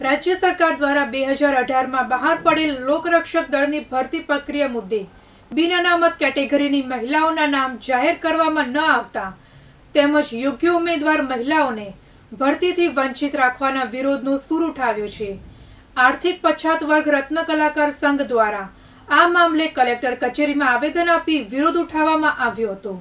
રાજ્ય સરકાર દ્વારા બે હજાર અઢારમાં બહાર પડેલ લોકરક્ષક દળની ભરતી પ્રક્રિયા મુદ્દે બિન અનામત કેટેગરીની મહિલાઓના નામ જાહેર કરવામાં ન આવતા તેમજ યોગ્ય ઉમેદવાર મહિલાઓને ભરતીથી વંચિત રાખવાના વિરોધનો સૂર ઉઠાવ્યો છે. આર્થિક પછાત વર્ગ રત્ન કલાકાર સંઘ દ્વારા આ મામલે કલેક્ટર કચેરીમાં આવેદન આપી વિરોધ ઉઠાવવામાં આવ્યો હતો.